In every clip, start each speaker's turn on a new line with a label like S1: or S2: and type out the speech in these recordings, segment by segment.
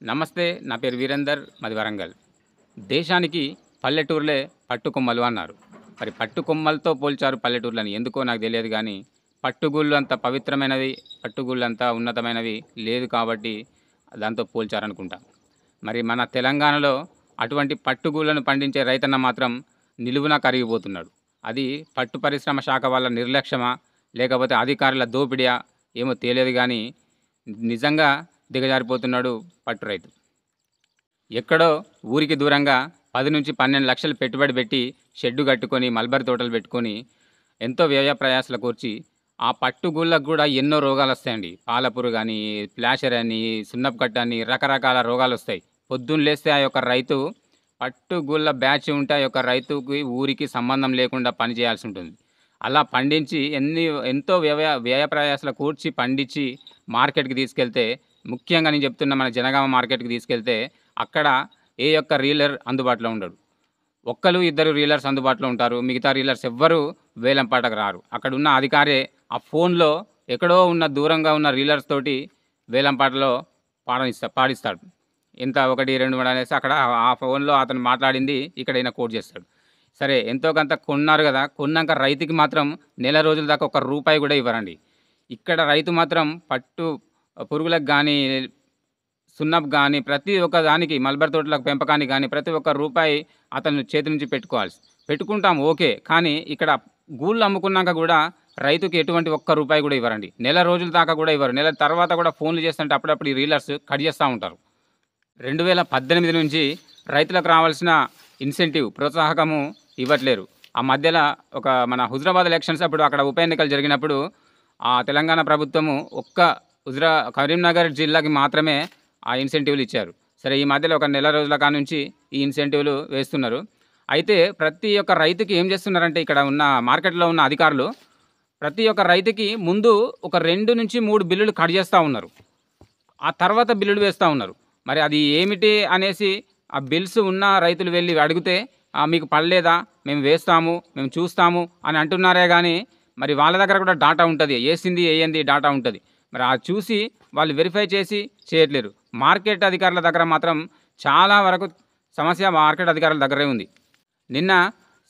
S1: నమస్తే నా పేరు వీరేందర్ మాది వరంగల్ దేశానికి పల్లెటూర్లే పట్టుకొమ్మలు అన్నారు. మరి పట్టుకొమ్మలతో పోల్చారు పల్లెటూర్లని ఎందుకో నాకు తెలియదు కానీ పట్టుగుళ్ళు అంత పవిత్రమైనవి పట్టుగుళ్ళు అంత ఉన్నతమైనవి లేదు కాబట్టి దాంతో పోల్చారనుకుంటా. మరి మన తెలంగాణలో అటువంటి పట్టుగూళ్ళను పండించే రైతన్న మాత్రం నిలువున కరిగిపోతున్నాడు. అది పట్టు పరిశ్రమ శాఖ వాళ్ళ నిర్లక్ష్యమా లేకపోతే అధికారుల దోపిడియా ఏమో తెలియదు కానీ నిజంగా దిగజారిపోతున్నాడు పట్టు రైతు. ఎక్కడో ఊరికి దూరంగా పది నుంచి పన్నెండు లక్షలు పెట్టుబడి పెట్టి షెడ్డు కట్టుకొని మల్బరీ తోటలు పెట్టుకొని ఎంతో వ్యయ ప్రయాసలు కూర్చి ఆ పట్టుగుళ్ళకు కూడా ఎన్నో రోగాలు వస్తాయండి. పాలపురు కానీ ప్లాషర్ అని సున్నపు కట్ట అని రకరకాల రోగాలు వస్తాయి. పొద్దున్న లేస్తే ఆ యొక్క రైతు పట్టుగుళ్ళ బ్యాచ్ ఉంటే ఆ యొక్క రైతుకి ఊరికి సంబంధం లేకుండా పని చేయాల్సి ఉంటుంది. అలా పండించి ఎన్ని ఎంతో వ్యయ వ్యయ ప్రయాసాలు కూర్చి పండించి మార్కెట్కి తీసుకెళ్తే ముఖ్యంగా నేను చెప్తున్న మన జనగామ మార్కెట్కి తీసుకెళ్తే అక్కడ ఏ యొక్క రీలర్ అందుబాటులో ఉండడు. ఒక్కరు ఇద్దరు రీలర్స్ అందుబాటులో ఉంటారు. మిగతా రీలర్స్ ఎవ్వరూ వేలంపాటకు రారు. అక్కడ ఉన్న అధికారే ఆ ఫోన్లో ఎక్కడో ఉన్న దూరంగా ఉన్న రీలర్స్ తోటి వేలంపాటలో పాడనిస్తా పాడిస్తాడు. ఎంత ఒకటి రెండు మూడు అనేసి అక్కడ ఆ- ఫోన్లో అతను మాట్లాడింది ఇక్కడ ఈయన కోట్ చేస్తాడు. సరే ఎంతో కొంత కొన్నారు కదా కొన్నాక రైతుకి మాత్రం నెల రోజుల దాకా ఒక రూపాయి కూడా ఇవ్వరండి. ఇక్కడ రైతు మాత్రం పట్టు పురుగులకు కానీ సున్నపు కానీ ప్రతి ఒక్క దానికి మల్బర్ తోటలకు పెంపకానికి కానీ ప్రతి ఒక్క రూపాయి అతను చేతి నుంచి పెట్టుకోవాల్సి పెట్టుకుంటాం ఓకే. కానీ ఇక్కడ గూళ్ళు అమ్ముకున్నాక కూడా రైతుకి ఎటువంటి ఒక్క రూపాయి కూడా ఇవ్వరండి. నెల రోజుల దాకా కూడా ఇవ్వరు. నెల తర్వాత కూడా ఫోన్లు చేస్తుంటే అప్పుడప్పుడు ఈ రీలర్స్ కట్ చేస్తూ ఉంటారు. రెండు వేల పద్దెనిమిది నుంచి రైతులకు రావాల్సిన ఇన్సెంటివ్ ప్రోత్సాహకము ఇవ్వట్లేరు. ఆ మధ్యలో ఒక మన హుజరాబాద్ ఎలక్షన్స్ అప్పుడు అక్కడ ఉప ఎన్నికలు జరిగినప్పుడు ఆ తెలంగాణ ప్రభుత్వము ఒక్క హుజరా కరీంనగర్ జిల్లాకి మాత్రమే ఆ ఇన్సెంటివ్లు ఇచ్చారు. సరే ఈ మధ్యలో ఒక నెల రోజుల కాడ నుంచి ఈ ఇన్సెంటివ్లు వేస్తున్నారు. అయితే ప్రతి ఒక్క రైతుకి ఏం చేస్తున్నారంటే ఇక్కడ ఉన్న మార్కెట్లో ఉన్న అధికారులు ప్రతి ఒక్క రైతుకి ముందు ఒక రెండు నుంచి మూడు బిల్లులు కట్ చేస్తూ ఉన్నారు. ఆ తర్వాత బిల్లులు వేస్తూ ఉన్నారు. మరి అది ఏమిటి అనేసి ఆ బిల్స్ ఉన్న రైతులు వెళ్ళి అడిగితే మీకు పడలేదా? మేము వేస్తాము మేము చూస్తాము అని అంటున్నారే కానీ మరి వాళ్ళ దగ్గర కూడా డాటా ఉంటుంది. వేసింది వేయంది డాటా ఉంటుంది. మరి ఆ చూసి వాళ్ళు వెరిఫై చేసి చేయట్లేరు. మార్కెట్ అధికారుల దగ్గర మాత్రం చాలా వరకు సమస్య మార్కెట్ అధికారుల దగ్గరే ఉంది. నిన్న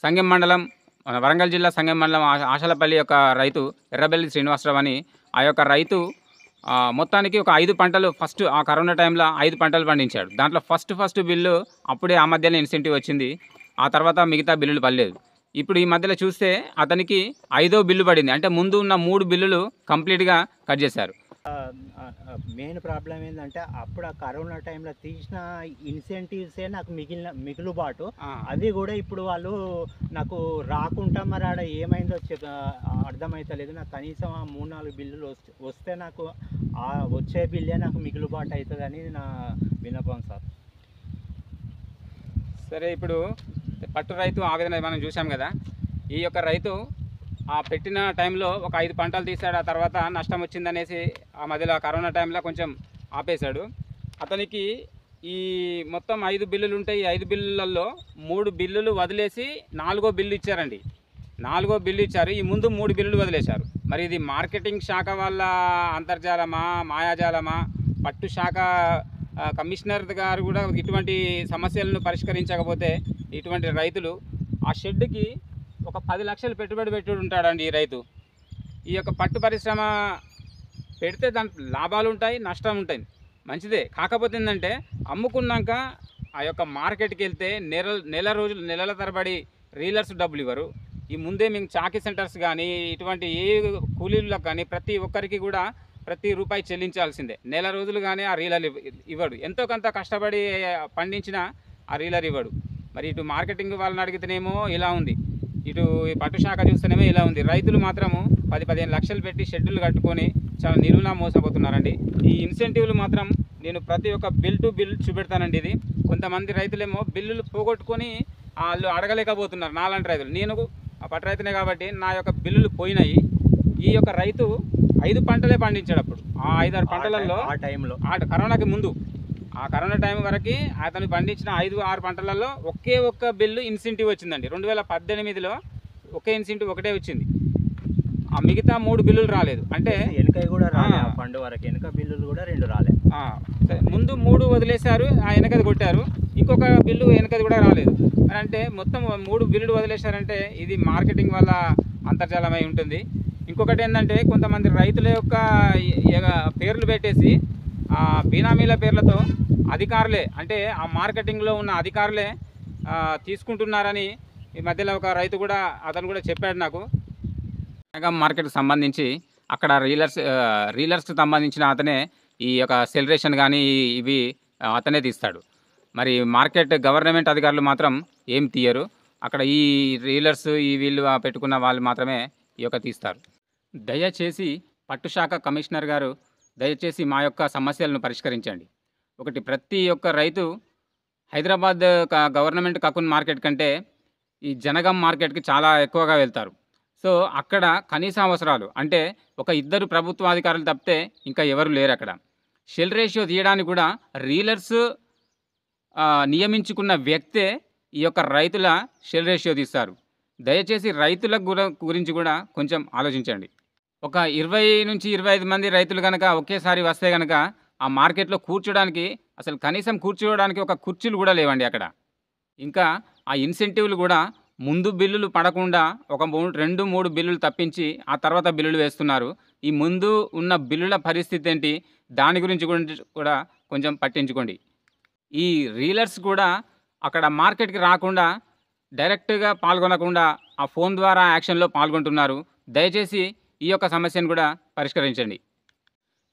S1: సంగం మండలం మన వరంగల్ జిల్లా సంగం మండలం ఆశలపల్లి యొక్క రైతు ఎర్రబెల్లి శ్రీనివాసరావు అని ఆ యొక్క రైతు మొత్తానికి ఒక ఐదు పంటలు ఫస్ట్ ఆ కరోనా టైంలో ఐదు పంటలు పండించాడు. దాంట్లో ఫస్ట్ ఫస్ట్ బిల్లు అప్పుడే ఆ మధ్యలో ఇన్సెంటివ్ వచ్చింది. ఆ తర్వాత మిగతా బిల్లులు పడలేదు. ఇప్పుడు ఈ మధ్యలో చూస్తే అతనికి ఐదో బిల్లు పడింది. అంటే ముందు ఉన్న మూడు బిల్లులు కంప్లీట్గా కట్ చేశారు.
S2: మెయిన్ ప్రాబ్లం ఏంటంటే అప్పుడు ఆ కరోనా టైంలో తీసిన ఇన్సెంటివ్సే నాకు మిగిలిన మిగులుబాటు. అది కూడా ఇప్పుడు వాళ్ళు నాకు రాకుండా మరి ఆడ ఏమైందో అర్థమవుతలేదు నాకు కనీసం ఆ మూడు నాలుగు బిల్లులు వస్తే వస్తే నాకు ఆ వచ్చే బిల్లే నాకు మిగులుబాటు అవుతుందని నా విన్నపం సార్.
S1: సరే ఇప్పుడు పట్టు రైతు ఆవేదన మనం చూసాం కదా. ఈ యొక్క రైతు ఆ పెట్టిన టైంలో ఒక ఐదు పంటలు తీశాడు. ఆ తర్వాత నష్టం వచ్చిందనేసి ఆ మధ్యలో కరోనా టైంలో కొంచెం ఆపేశాడు. అతనికి ఈ మొత్తం ఐదు బిల్లులు ఉంటాయి ఈ ఐదు బిల్లులలో మూడు బిల్లులు వదిలేసి నాలుగో బిల్లు ఇచ్చారండి. నాలుగో బిల్లు ఇచ్చారు. ఈ ముందు మూడు బిల్లులు వదిలేశారు. మరి ఇది మార్కెటింగ్ శాఖ వల్ల అంతర్జాలమా మాయాజాలమా? పట్టు శాఖ కమిషనర్ గారు కూడా ఇటువంటి సమస్యలను పరిష్కరించకపోతే ఇటువంటి రైతులు ఆ షెడ్కి ఒక పది లక్షలు పెట్టుబడి పెట్టి ఉంటాడండి ఈ రైతు. ఈ యొక్క పట్టు పరిశ్రమ పెడితే దాంట్లో లాభాలు ఉంటాయి నష్టం ఉంటాయి. మంచిదే. కాకపోతే ఏంటంటే అమ్ముకున్నాక ఆ యొక్క మార్కెట్కి వెళ్తే నెల నెల రోజులు నెలల తరబడి రీలర్స్ డబ్బులు ఇవ్వరు. ఈ ముందే మేము చాకీ సెంటర్స్ కానీ ఇటువంటి ఏ కూలీలకు కానీ ప్రతి ఒక్కరికి కూడా ప్రతి రూపాయి చెల్లించాల్సిందే. నెల రోజులు కానీ ఆ రీలర్ ఇవ్వ- ఇవ్వడు. ఎంతో కొంత కష్టపడి పండించిన ఆ రీలర్ ఇవ్వడు. మరి ఇటు మార్కెటింగ్ వాళ్ళని అడిగితేనేమో ఇలా ఉంది. ఇటు ఈ పట్టు శాఖ చూస్తేనేమో ఇలా ఉంది. రైతులు మాత్రము పది పదిహేను లక్షలు పెట్టి షెడ్యూల్ కట్టుకొని చాలా నిలువునా మోసపోతున్నారండి. ఈ ఇన్సెంటివ్లు మాత్రం నేను ప్రతి ఒక్క బిల్ టు బిల్ చూపెడతానండి ఇది. కొంతమంది రైతులేమో బిల్లులు పోగొట్టుకొని వాళ్ళు అడగలేకపోతున్నారు. నాలాంటి రైతులు. నేను ఆ పట్టు రైతునే కాబట్టి నా యొక్క బిల్లులు పోయినాయి. ఈ యొక్క రైతు ఐదు పంటలే పండించాడు అప్పుడు. ఆ ఐదారు పంటలలో
S2: ఆ టైంలో.
S1: ఆ కరోనాకి ముందు ఆ కరోనా టైం వరకు అతను పండించిన ఐదు ఆరు పంటలలో ఒకే ఒక్క బిల్లు ఇన్సెంటివ్ వచ్చిందండి. రెండు వేల పద్దెనిమిదిలో ఒకే ఇన్సెంటివ్ ఒకటే వచ్చింది. ఆ మిగతా మూడు బిల్లులు రాలేదు. అంటే
S2: వెనక కూడా ఫండ్ వరకు. వెనక బిల్లులు కూడా రెండు రాలే.
S1: ఆ, సరే, ముందు మూడు వదిలేశారు ఆ వెనకది కొట్టారు. ఇంకొక బిల్లు వెనకది కూడా రాలేదు. అని అంటే మొత్తం మూడు బిల్లులు వదిలేశారంటే ఇది మార్కెటింగ్ వల్ల అంతర్జాలమై ఉంటుంది. ఇంకొకటి ఏంటంటే కొంతమంది రైతుల యొక్క పేర్లు పెట్టేసి బీనామీల పేర్లతో అధికారులే అంటే ఆ మార్కెటింగ్లో ఉన్న అధికారులే తీసుకుంటున్నారని ఈ మధ్యలో ఒక రైతు కూడా అతను కూడా చెప్పాడు నాకు. మెగా మార్కెట్కి సంబంధించి అక్కడ రీలర్స్ రీలర్స్కి సంబంధించిన అతనే ఈ యొక్క సెలబ్రేషన్ కానీ ఇవి అతనే తీస్తాడు. మరి మార్కెట్ గవర్నమెంట్ అధికారులు మాత్రం ఏం తీయరు. అక్కడ ఈ రీలర్స్ ఈ వీళ్ళు పెట్టుకున్న వాళ్ళు మాత్రమే ఈ యొక్క తీస్తారు. దయచేసి పట్టుశాఖ కమిషనర్ గారు దయచేసి మా యొక్క సమస్యలను పరిష్కరించండి. ఒకటి ప్రతి ఒక్క రైతు హైదరాబాద్ గవర్నమెంట్ కకున్ మార్కెట్ కంటే ఈ జనగం మార్కెట్కి చాలా ఎక్కువగా వెళ్తారు. సో అక్కడ కనీస అవసరాలు అంటే ఒక ఇద్దరు ప్రభుత్వాధికారులు తప్పితే ఇంకా ఎవరు లేరు అక్కడ. షెల్ రేషియో తీయడానికి కూడా రీలర్స్ నియమించుకున్న వ్యక్తే ఈ యొక్క రైతుల షెల్ రేషియో తీస్తారు. దయచేసి రైతుల గుర- గురించి కూడా కొంచెం ఆలోచించండి. ఒక ఇరవై నుంచి ఇరవై ఐదు మంది రైతులు కనుక ఒకేసారి వస్తే కనుక ఆ మార్కెట్లో కూర్చోడానికి అసలు కనీసం కూర్చోవడానికి ఒక కుర్చీలు కూడా లేవండి అక్కడ. ఇంకా ఆ ఇన్సెంటివ్లు కూడా ముందు బిల్లులు పడకుండా ఒక రెండు మూడు బిల్లులు తప్పించి ఆ తర్వాత బిల్లులు వేస్తున్నారు. ఈ ముందు ఉన్న బిల్లుల పరిస్థితి ఏంటి? దాని గురించి కూడా కొంచెం పట్టించుకోండి. ఈ రీలర్స్ కూడా అక్కడ మార్కెట్కి రాకుండా డైరెక్ట్గా పాల్గొనకుండా ఆ ఫోన్ ద్వారా యాక్షన్లో పాల్గొంటున్నారు. దయచేసి ఈ యొక్క సమస్యను కూడా పరిష్కరించండి.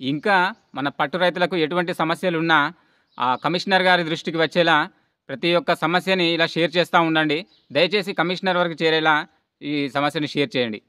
S1: ఇంకా మన పట్టు రైతులకు ఎటువంటి సమస్యలు ఉన్నా ఆ కమిషనర్ గారి దృష్టికి వచ్చేలా ప్రతి ఒక్క సమస్యని ఇలా షేర్ చేస్తూ ఉండండి. దయచేసి కమిషనర్ వరకు చేరేలా ఈ సమస్యని షేర్ చేయండి.